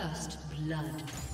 First blood.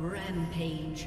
Rampage.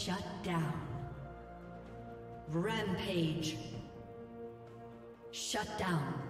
Shut down. Rampage. Shut down.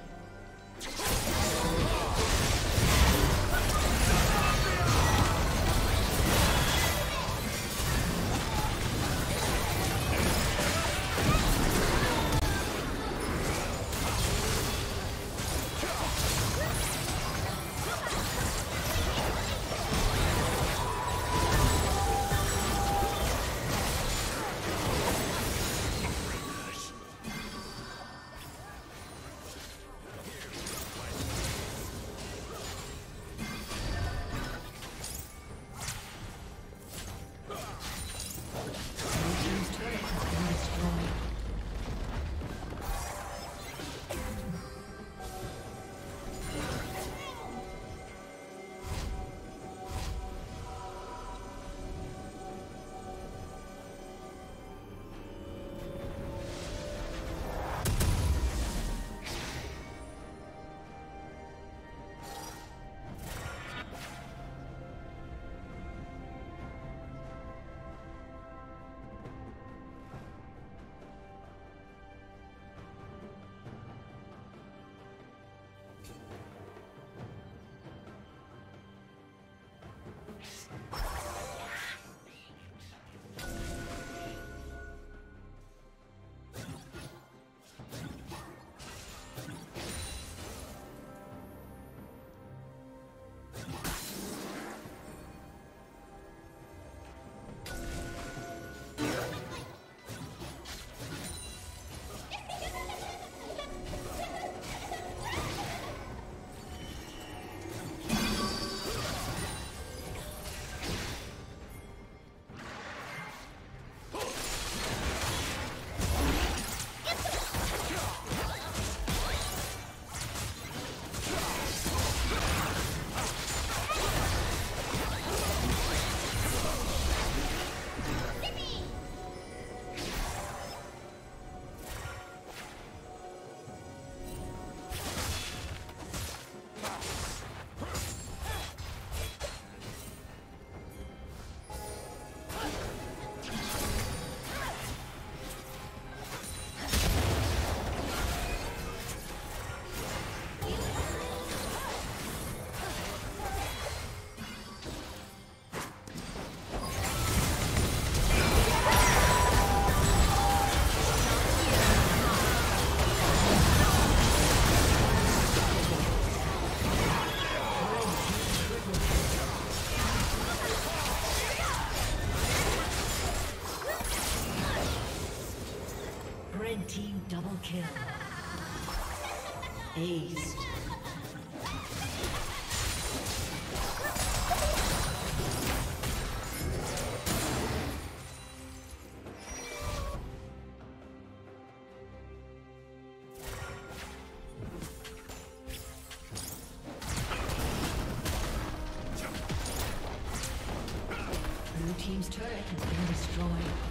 Been